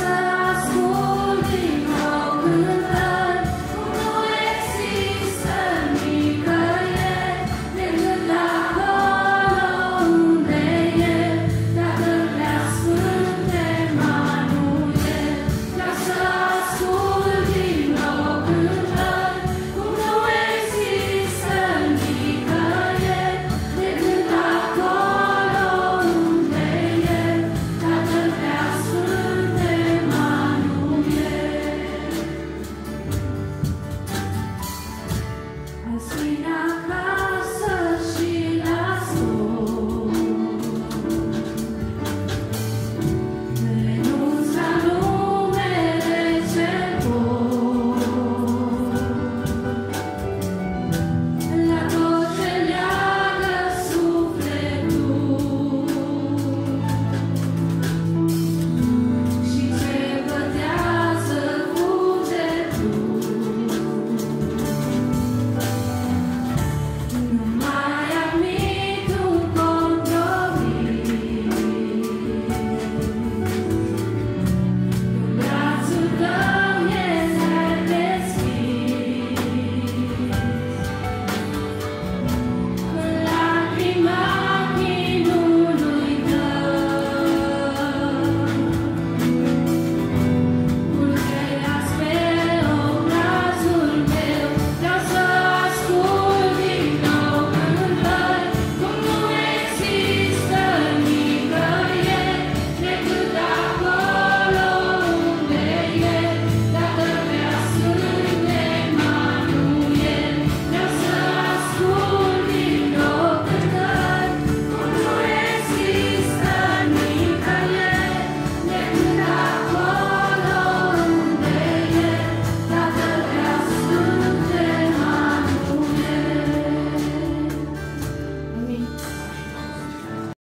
answer.